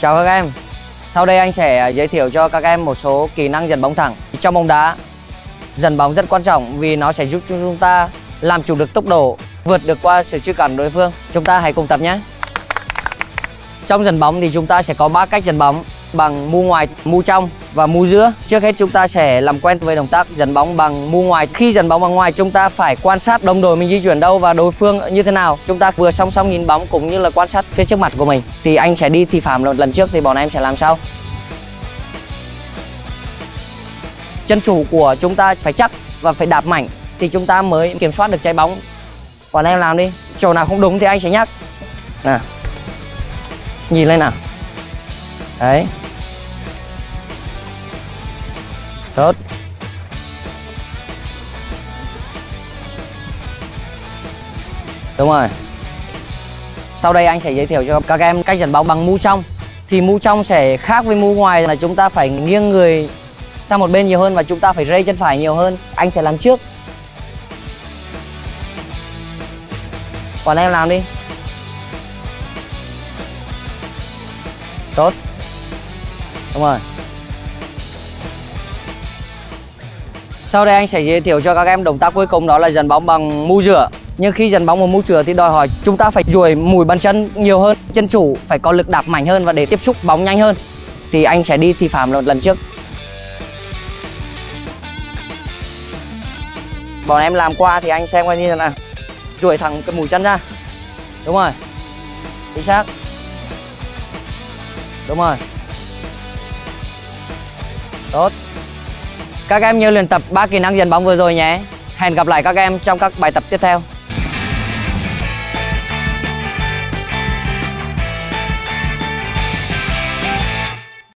Chào các em. Sau đây anh sẽ à, giới thiệu cho các em một số kỹ năng dần bóng thẳng. Trong bóng đá, Dần bóng rất quan trọng vì nó sẽ giúp chúng ta làm chủ được tốc độ, vượt được qua sự truy cản đối phương. Chúng ta hãy cùng tập nhé. Trong dần bóng thì chúng ta sẽ có ba cách dần bóng bằng mu ngoài, mu trong và mu giữa. Trước hết chúng ta sẽ làm quen với động tác dẫn bóng bằng mu ngoài. Khi dẫn bóng bằng ngoài, chúng ta phải quan sát đồng đội mình di chuyển đâu và đối phương như thế nào. Chúng ta vừa song song nhìn bóng cũng như là quan sát phía trước mặt của mình. Thì anh sẽ đi thi phạm lần trước thì bọn em sẽ làm sao Chân chủ của chúng ta phải chắc và phải đạp mạnh thì chúng ta mới kiểm soát được trái bóng. Còn em làm đi. Chỗ nào không đúng thì anh sẽ nhắc. Nào. Nhìn lên nào. Đấy. Tốt. Đúng rồi. Sau đây anh sẽ giới thiệu cho các em cách dẫn bóng bằng mu trong. Thì mu trong sẽ khác với mu ngoài là chúng ta phải nghiêng người sang một bên nhiều hơn và chúng ta phải rây chân phải nhiều hơn. Anh sẽ làm trước. Còn em làm đi. Tốt. Đúng rồi. Sau đây anh sẽ giới thiệu cho các em động tác cuối cùng đó là dần bóng bằng mu rửa. Nhưng khi dần bóng bằng mu rửa thì đòi hỏi chúng ta phải duỗi mũi bàn chân nhiều hơn. Chân chủ phải có lực đạp mạnh hơn và để tiếp xúc bóng nhanh hơn. Thì anh sẽ đi thi phạm một lần trước. Bọn em làm qua thì anh xem coi như thế nào. Duỗi thẳng cái mũi chân ra. Đúng rồi. Chính xác. Đúng rồi. Tốt. Các em nhớ luyện tập ba kỹ năng dẫn bóng vừa rồi nhé. Hẹn gặp lại các em trong các bài tập tiếp theo.